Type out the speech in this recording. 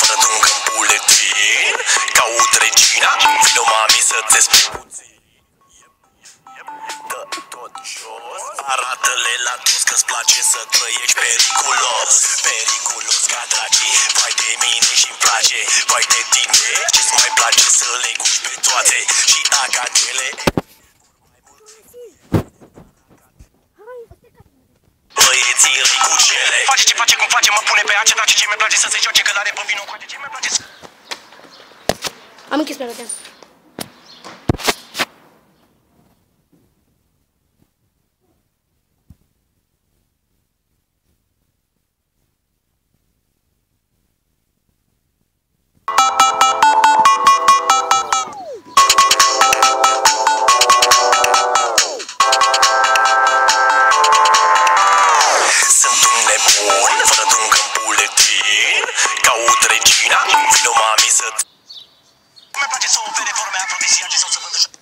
Să mâncăm buletin Caut regina. Vino mami să te spui puțin. Arată-le la toți că-ți place să trăiești periculos. Periculos ca dragii. Vai de mine și-mi place. Vai de tine Ce-ți mai place să le cuci pe toate. Și dacă ele cu cele Face ce face cum face, mă pune pe ace Dar ce mi place să se joace că l-are pe vinul cu ce mi place să... Am închis pe nebun, fără dungă în buletin. Caut regina, vino mami să Mi place să ofere forme afrodisiace sau să vândă